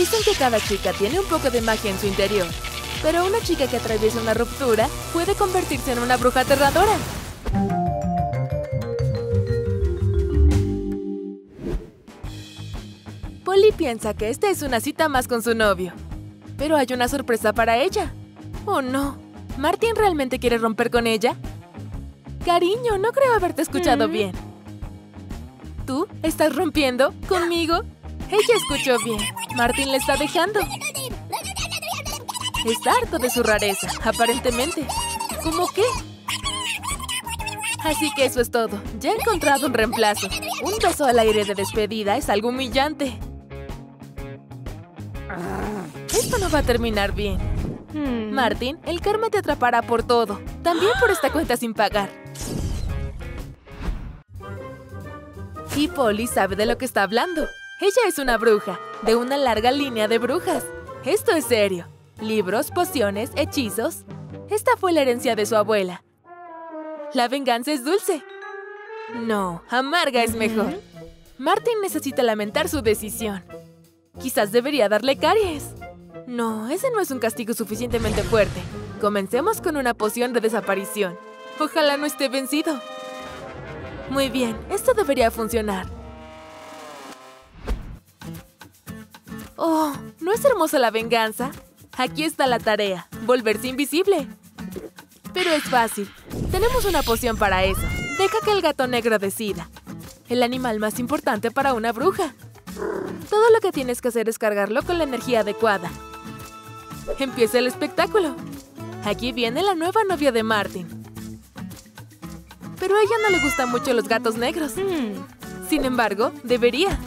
Dicen que cada chica tiene un poco de magia en su interior. Pero una chica que atraviesa una ruptura puede convertirse en una bruja aterradora. Polly piensa que esta es una cita más con su novio. Pero hay una sorpresa para ella. Oh no, ¿Martin realmente quiere romper con ella? Cariño, no creo haberte escuchado Mm. bien. ¿Tú estás rompiendo conmigo? Ella escuchó bien. Martin le está dejando. Está harto de su rareza, aparentemente. ¿Cómo qué? Así que eso es todo. Ya he encontrado un reemplazo. Un beso al aire de despedida es algo humillante. Esto no va a terminar bien. Hmm. Martin, el karma te atrapará por todo. También por esta cuenta sin pagar. Y Polly sabe de lo que está hablando. Ella es una bruja, de una larga línea de brujas. Esto es serio. Libros, pociones, hechizos. Esta fue la herencia de su abuela. La venganza es dulce. No, amarga es mejor. Martin necesita lamentar su decisión. Quizás debería darle caries. No, ese no es un castigo suficientemente fuerte. Comencemos con una poción de desaparición. Ojalá no esté vencido. Muy bien, esto debería funcionar. Oh, ¿no es hermosa la venganza? Aquí está la tarea, volverse invisible. Pero es fácil. Tenemos una poción para eso. Deja que el gato negro decida. El animal más importante para una bruja. Todo lo que tienes que hacer es cargarlo con la energía adecuada. Empieza el espectáculo. Aquí viene la nueva novia de Martin. Pero a ella no le gustan mucho los gatos negros. Hmm. Sin embargo, debería.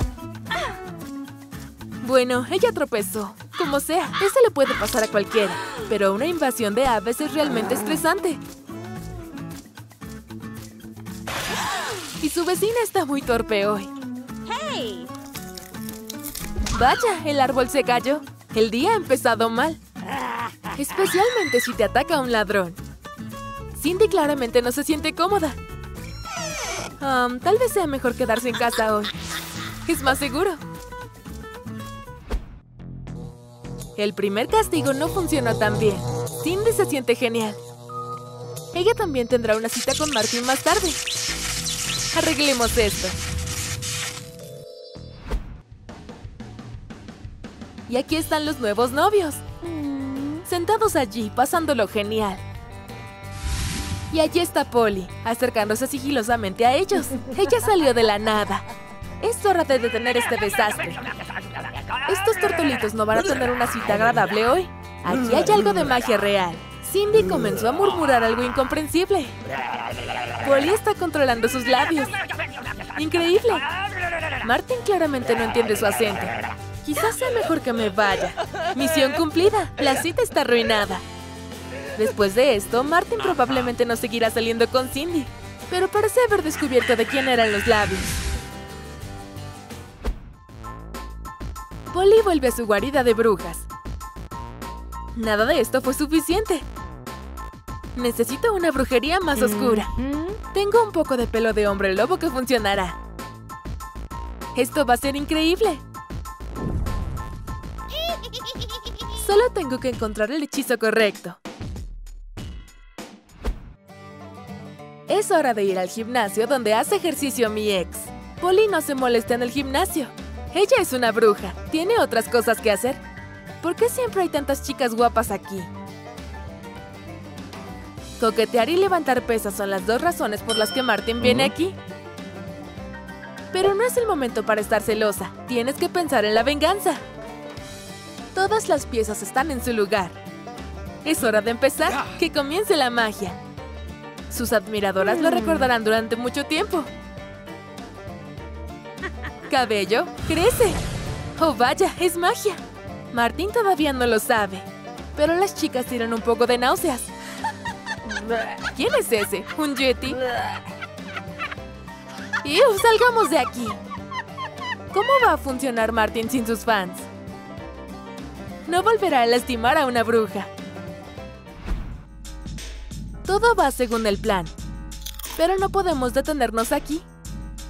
Bueno, ella tropezó. Como sea, eso le puede pasar a cualquiera. Pero una invasión de aves es realmente estresante. Y su vecina está muy torpe hoy. Hey. Vaya, el árbol se cayó. El día ha empezado mal. Especialmente si te ataca un ladrón. Cindy claramente no se siente cómoda. Tal vez sea mejor quedarse en casa hoy. Es más seguro. El primer castigo no funcionó tan bien. Cindy se siente genial. Ella también tendrá una cita con Martin más tarde. Arreglemos esto. Y aquí están los nuevos novios. Sentados allí, pasándolo genial. Y allí está Polly, acercándose sigilosamente a ellos. Ella salió de la nada. Es hora de detener este desastre. Estos tortolitos no van a tener una cita agradable hoy. Aquí hay algo de magia real. Cindy comenzó a murmurar algo incomprensible. Polly está controlando sus labios. Increíble. Martin claramente no entiende su acento. Quizás sea mejor que me vaya. Misión cumplida. La cita está arruinada. Después de esto, Martin probablemente no seguirá saliendo con Cindy. Pero parece haber descubierto de quién eran los labios. Polly vuelve a su guarida de brujas. Nada de esto fue suficiente. Necesito una brujería más oscura. Tengo un poco de pelo de hombre lobo que funcionará. Esto va a ser increíble. Solo tengo que encontrar el hechizo correcto. Es hora de ir al gimnasio donde hace ejercicio mi ex. Polly no se molesta en el gimnasio. Ella es una bruja. Tiene otras cosas que hacer. ¿Por qué siempre hay tantas chicas guapas aquí? Coquetear y levantar pesas son las dos razones por las que Martin viene aquí. Pero no es el momento para estar celosa. Tienes que pensar en la venganza. Todas las piezas están en su lugar. Es hora de empezar. Que comience la magia. Sus admiradoras lo recordarán durante mucho tiempo. Cabello crece. Oh, vaya, es magia. Martín todavía no lo sabe. Pero las chicas tienen un poco de náuseas. ¿Quién es ese? ¿Un Yeti? ¡Ew! ¡Salgamos de aquí! ¿Cómo va a funcionar Martin sin sus fans? No volverá a lastimar a una bruja. Todo va según el plan. Pero no podemos detenernos aquí.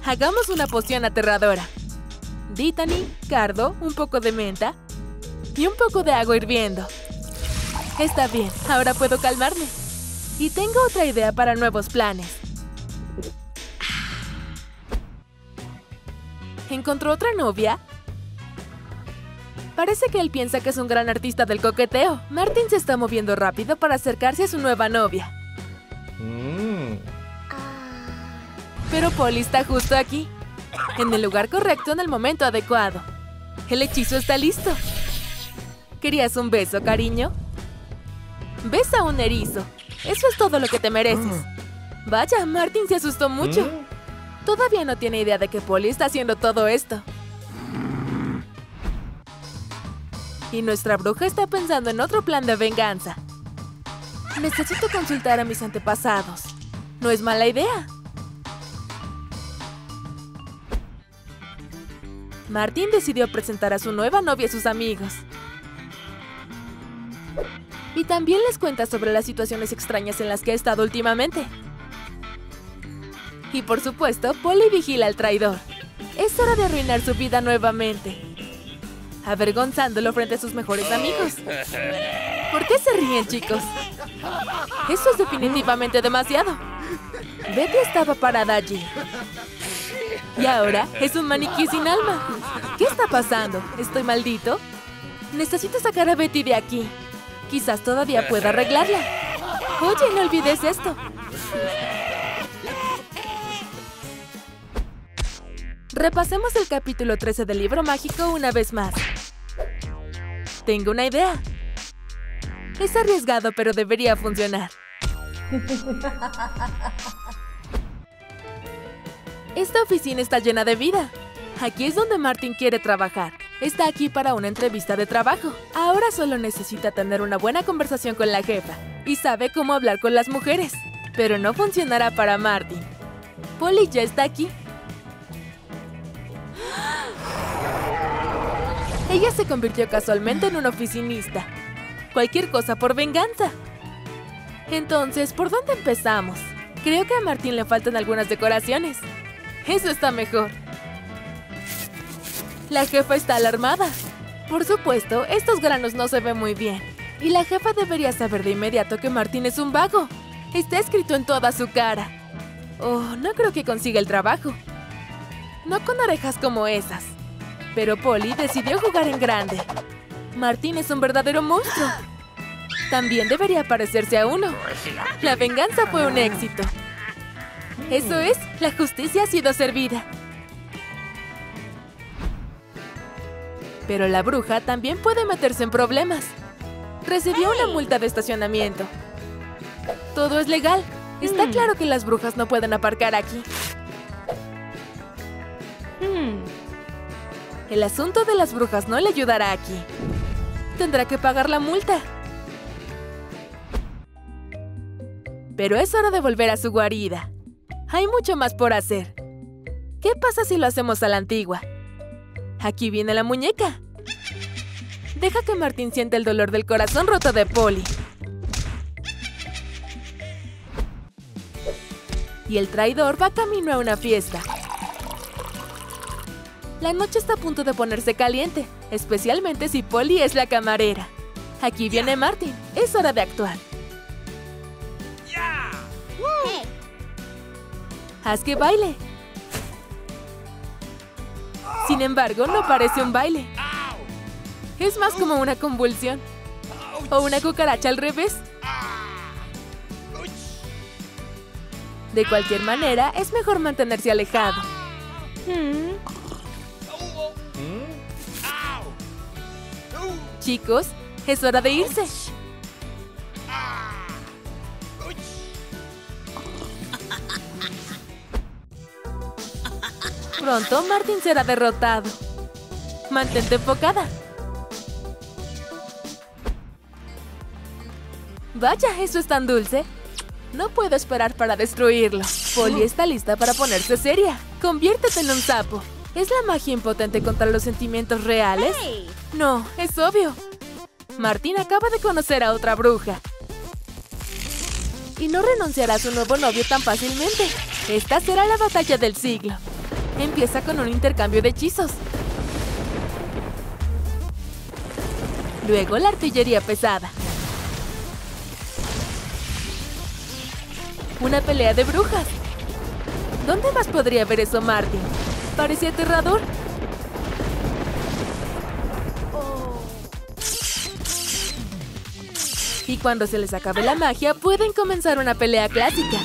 Hagamos una poción aterradora. Ditani, cardo, un poco de menta. y un poco de agua hirviendo. Está bien, ahora puedo calmarme. Y tengo otra idea para nuevos planes. ¿Encontró otra novia? Parece que él piensa que es un gran artista del coqueteo. Martin se está moviendo rápido para acercarse a su nueva novia. Mm. Pero Polly está justo aquí, en el lugar correcto en el momento adecuado. El hechizo está listo. ¿Querías un beso, cariño? Besa un erizo. Eso es todo lo que te mereces. Vaya, Martin se asustó mucho. Todavía no tiene idea de que Polly está haciendo todo esto. Y nuestra bruja está pensando en otro plan de venganza. Necesito consultar a mis antepasados. No es mala idea. Martin decidió presentar a su nueva novia a sus amigos. Y también les cuenta sobre las situaciones extrañas en las que ha estado últimamente. Y por supuesto, Polly vigila al traidor. Es hora de arruinar su vida nuevamente. Avergonzándolo frente a sus mejores amigos. ¿Por qué se ríen, chicos? Eso es definitivamente demasiado. Betty estaba parada allí. Y ahora es un maniquí sin alma. ¿Qué está pasando? ¿Estoy maldito? Necesito sacar a Betty de aquí. Quizás todavía pueda arreglarla. Oye, no olvides esto. Repasemos el capítulo 13 del libro mágico una vez más. Tengo una idea. Es arriesgado, pero debería funcionar. Esta oficina está llena de vida. Aquí es donde Martin quiere trabajar. Está aquí para una entrevista de trabajo. Ahora solo necesita tener una buena conversación con la jefa y sabe cómo hablar con las mujeres. Pero no funcionará para Martin. Polly ya está aquí. Ella se convirtió casualmente en una oficinista. Cualquier cosa por venganza. Entonces, ¿por dónde empezamos? Creo que a Martín le faltan algunas decoraciones. Eso está mejor. La jefa está alarmada. Por supuesto, estos granos no se ven muy bien. Y la jefa debería saber de inmediato que Martín es un vago. Está escrito en toda su cara. Oh, no creo que consiga el trabajo. No con orejas como esas. Pero Polly decidió jugar en grande. Martín es un verdadero monstruo. También debería parecerse a uno. La venganza fue un éxito. Eso es, la justicia ha sido servida. Pero la bruja también puede meterse en problemas. Recibió una multa de estacionamiento. Todo es legal. Está claro que las brujas no pueden aparcar aquí. El asunto de las brujas no le ayudará aquí. Tendrá que pagar la multa. Pero es hora de volver a su guarida. Hay mucho más por hacer. ¿Qué pasa si lo hacemos a la antigua? Aquí viene la muñeca. Deja que Martín sienta el dolor del corazón roto de Polly. Y el traidor va camino a una fiesta. La noche está a punto de ponerse caliente, especialmente si Polly es la camarera. Aquí viene Martin. Es hora de actuar. Haz que baile. Sin embargo, no parece un baile. Es más como una convulsión. O una cucaracha al revés. De cualquier manera, es mejor mantenerse alejado. Chicos, es hora de irse. Pronto Martin será derrotado. Mantente enfocada. Vaya, eso es tan dulce. No puedo esperar para destruirlo. Polly está lista para ponerse seria. Conviértete en un sapo. ¿Es la magia impotente contra los sentimientos reales? No, es obvio. Martín acaba de conocer a otra bruja. Y no renunciará a su nuevo novio tan fácilmente. Esta será la batalla del siglo. Empieza con un intercambio de hechizos. Luego la artillería pesada. Una pelea de brujas. ¿Dónde más podría ver eso Martin? Parecía aterrador. Y cuando se les acabe la magia, pueden comenzar una pelea clásica.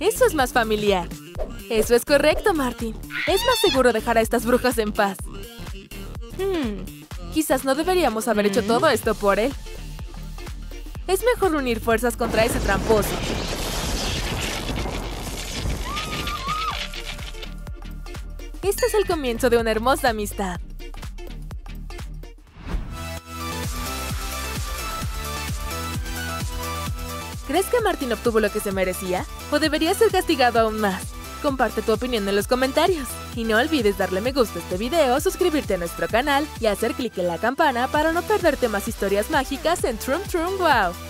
Eso es más familiar. Eso es correcto, Martin. Es más seguro dejar a estas brujas en paz. Hmm, quizás no deberíamos haber hecho todo esto por él. Es mejor unir fuerzas contra ese tramposo. Este es el comienzo de una hermosa amistad. ¿Crees que Martin obtuvo lo que se merecía? ¿O debería ser castigado aún más? Comparte tu opinión en los comentarios. Y no olvides darle me gusta a este video, suscribirte a nuestro canal y hacer clic en la campana para no perderte más historias mágicas en Trum Trum Wow.